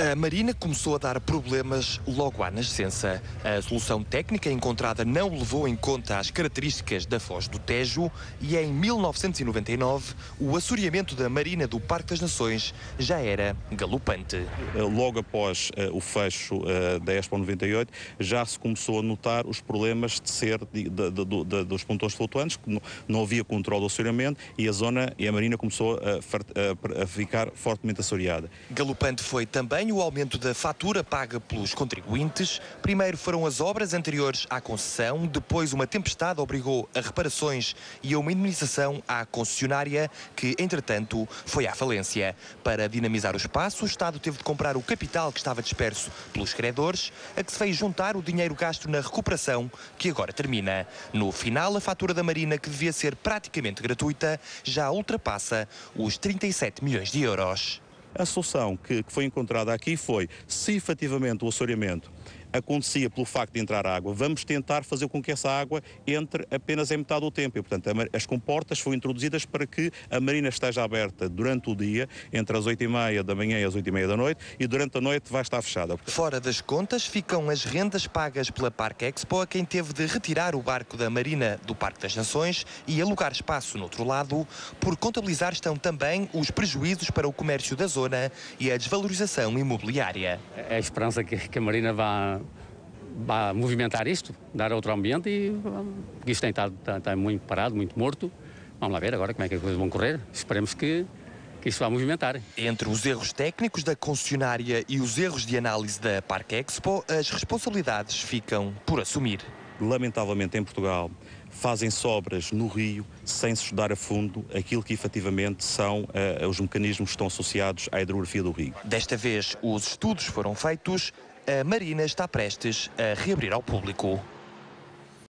A Marina começou a dar problemas logo à nascença. A solução técnica encontrada não levou em conta as características da foz do Tejo e em 1999 o assoreamento da Marina do Parque das Nações já era galopante. Eh, logo após uh, o fecho uh, da Expo 98 já se começou a notar os problemas de ser de, de, de, dos pontões flutuantes, que não, não havia controle do assoreamento e a zona e a Marina começou a, a, a ficar fortemente assoreada. Galopante foi também o aumento da fatura paga pelos contribuintes. Primeiro foram as obras anteriores à concessão, depois uma tempestade obrigou a reparações e a uma indemnização à concessionária, que, entretanto, foi à falência. Para dinamizar o espaço, o Estado teve de comprar o capital que estava disperso pelos credores, a que se fez juntar o dinheiro gasto na recuperação, que agora termina. No final, a fatura da Marina, que devia ser praticamente gratuita, já ultrapassa os 37 milhões de euros. A solução que, que foi encontrada aqui foi, se efetivamente o assoreamento acontecia pelo facto de entrar água, vamos tentar fazer com que essa água entre apenas em metade do tempo. E, portanto, as comportas foram introduzidas para que a marina esteja aberta durante o dia, entre as 8h30 da manhã e as 8h30 da noite, e durante a noite vai estar fechada. Fora das contas ficam as rendas pagas pela Parque Expo a quem teve de retirar o barco da marina do Parque das Nações e alugar espaço no outro lado. Por contabilizar estão também os prejuízos para o comércio da zona e a desvalorização imobiliária. É a esperança que, que a marina vá movimentar isto, dar outro ambiente e isto tem estado está, está muito parado, muito morto. Vamos lá ver agora como é que as coisas vão correr. Esperemos que, que isso vá movimentar. Entre os erros técnicos da concessionária e os erros de análise da Parque Expo, as responsabilidades ficam por assumir. Lamentavelmente, em Portugal, fazem-se obras no Rio sem se estudar a fundo aquilo que efetivamente são uh, os mecanismos que estão associados à hidrografia do Rio. Desta vez, os estudos foram feitos a Marina está prestes a reabrir ao público.